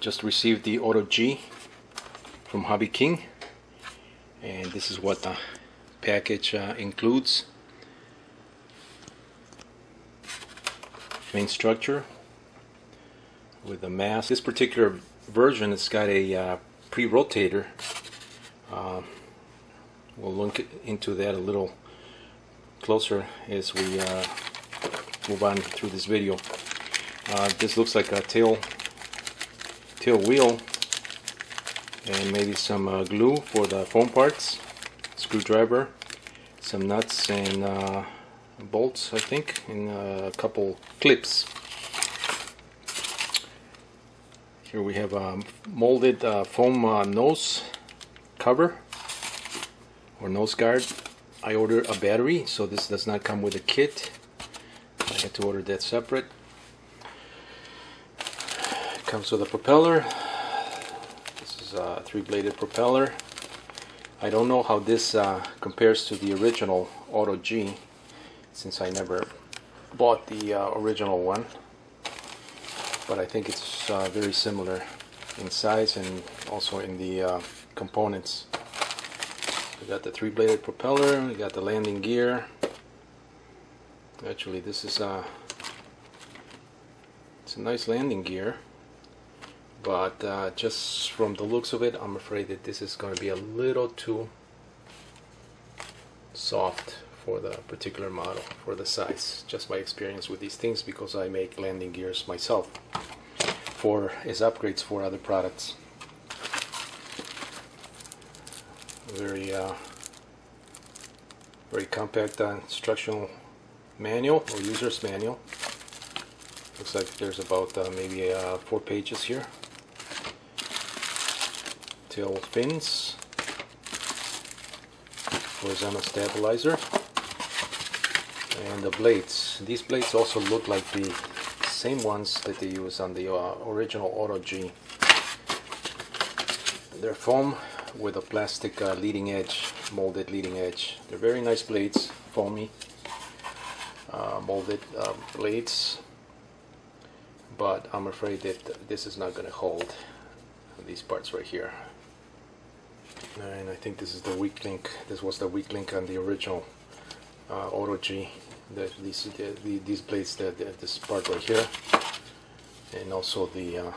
just received the Auto G from Hobby King. And this is what the package uh, includes. Main structure with the mast this particular version it's got a uh, pre-rotator. Uh, we'll look into that a little closer as we uh, move on through this video. Uh, this looks like a tail tail wheel and maybe some uh, glue for the foam parts screwdriver some nuts and uh, bolts I think and a couple clips. Here we have a molded uh, foam uh, nose cover or nose guard. I ordered a battery so this does not come with a kit. I had to order that separate comes with a propeller. This is a three-bladed propeller. I don't know how this uh, compares to the original Auto G since I never bought the uh, original one. But I think it's uh, very similar in size and also in the uh, components. We got the three-bladed propeller we got the landing gear. Actually this is a uh, it's a nice landing gear but uh, just from the looks of it I'm afraid that this is going to be a little too soft for the particular model for the size just my experience with these things because I make landing gears myself for as upgrades for other products. Very uh, very compact uh, instructional manual or user's manual. Looks like there's about uh, maybe uh, four pages here tail fins. Horizontal stabilizer. And the blades. These blades also look like the same ones that they use on the uh, original Auto G. They're foam with a plastic uh, leading edge molded leading edge. They're very nice blades foamy uh, molded uh, blades. But I'm afraid that this is not going to hold these parts right here and I think this is the weak link. This was the weak link on the original uh, Auto G the, these, the, the, these blades the, the, this part right here. And also the uh,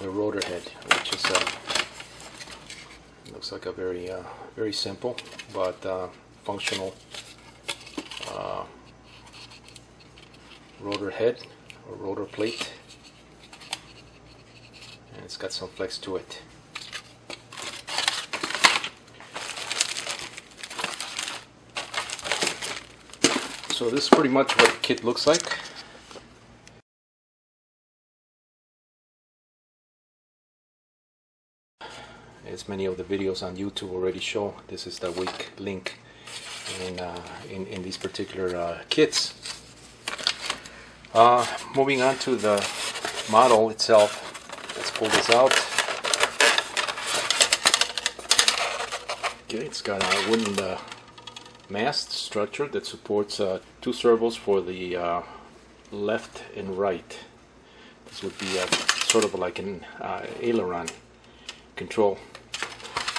the rotor head which is uh, looks like a very uh, very simple but uh, functional uh, rotor head or rotor plate and it's got some flex to it. So this is pretty much what the kit looks like. As many of the videos on YouTube already show, this is the weak link in, uh, in, in, these particular uh, kits. Uh, moving on to the model itself, pull this out. Okay, it's got a wooden uh, mast structure that supports uh, two servos for the uh, left and right. This would be sort of like an uh, aileron control.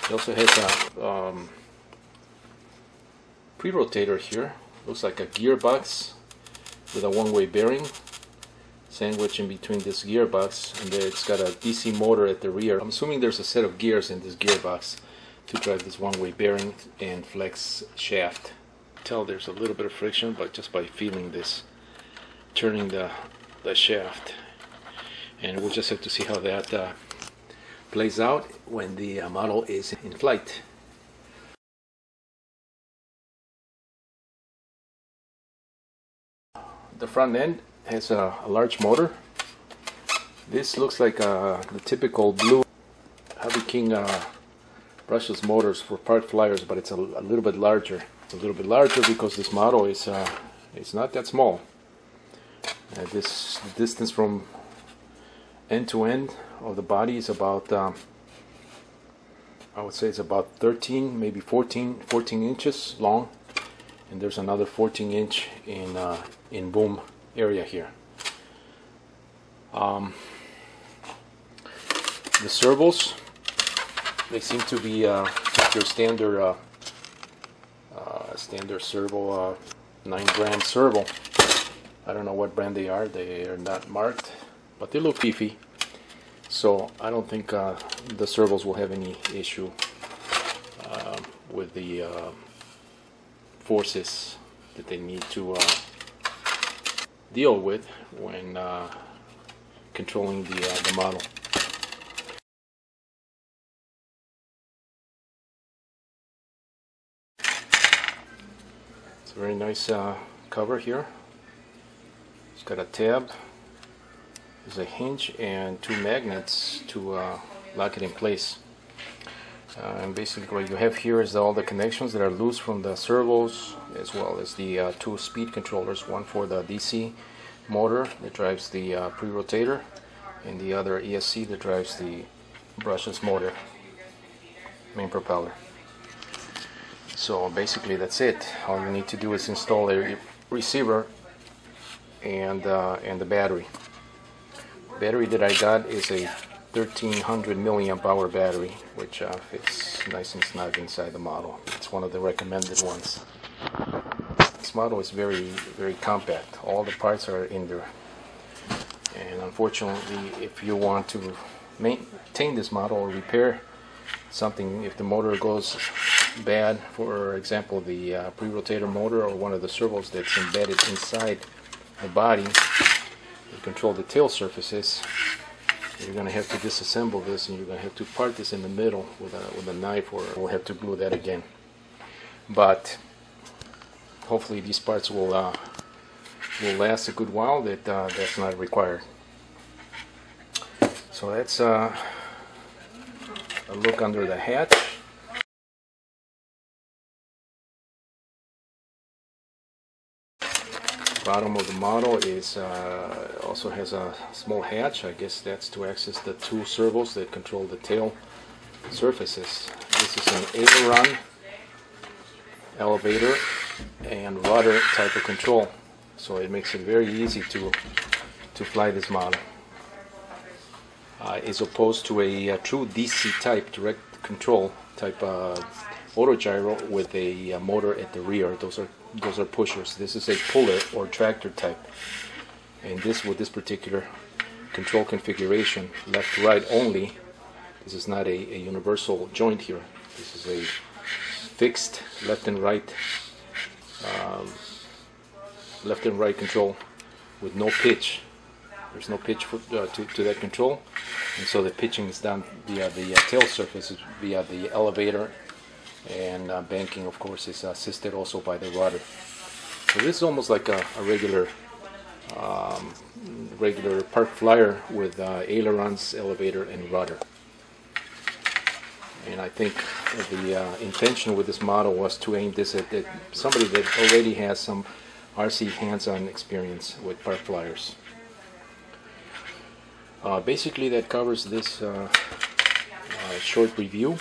It also has a um, pre-rotator here. Looks like a gearbox with a one-way bearing sandwich in between this gearbox and it's got a DC motor at the rear. I'm assuming there's a set of gears in this gearbox to drive this one-way bearing and flex shaft. Tell there's a little bit of friction but just by feeling this turning the, the shaft and we'll just have to see how that uh, plays out when the uh, model is in flight. The front end has a, a large motor. This looks like uh, the typical blue Hobby King uh, brushless motors for park flyers, but it's a, a, little bit larger. It's a little bit larger because this model is uh, it's not that small. Uh, this distance from end to end of the body is about um, I would say it's about 13 maybe 14 14 inches long and there's another 14 inch in uh, in boom area here. Um, the servos, they seem to be uh, your standard uh, uh, standard servo, uh, nine brand servo. I don't know what brand they are. They are not marked, but they look beefy. So I don't think uh, the servos will have any issue um with the uh, forces that they need to uh, deal with when uh, controlling the, uh, the model. It's a very nice uh, cover here. It's got a tab, there's a hinge and two magnets to uh, lock it in place. Uh, and basically what you have here is all the connections that are loose from the servos as well as the uh, two speed controllers, one for the DC motor that drives the uh, pre-rotator and the other ESC that drives the brushless motor, main propeller. So basically that's it. All you need to do is install a receiver and, uh, and the battery. Battery that I got is a 1300 milliamp hour battery, which uh, fits nice and snug inside the model. It's one of the recommended ones. This model is very, very compact. All the parts are in there. And unfortunately, if you want to maintain this model or repair something, if the motor goes bad, for example, the uh, pre-rotator motor or one of the servos that's embedded inside the body to control the tail surfaces, you're going to have to disassemble this and you're going to have to part this in the middle with a, with a knife or we'll have to glue that again. But hopefully these parts will uh, will last a good while that uh, that's not required. So that's uh, a look under the hatch. Bottom of the model is uh, also has a small hatch. I guess that's to access the two servos that control the tail surfaces. This is an aileron, elevator, and rudder type of control. So it makes it very easy to to fly this model. Uh, as opposed to a, a, true DC type direct control type uh, auto gyro with a, a motor at the rear. Those are those are pushers. This is a puller or tractor type. And this with this particular control configuration, left right only. This is not a, a universal joint here. This is a fixed left and right um, left and right control with no pitch. There's no pitch for, uh, to, to that control, and so the pitching is done via the uh, tail surface, via the elevator and uh, banking of course is assisted also by the rudder. So this is almost like a, a regular um, regular park flyer with uh, ailerons, elevator, and rudder. And I think the uh, intention with this model was to aim this at, at, somebody that already has some RC hands-on experience with park flyers. Uh, basically, that covers this uh, uh, short review.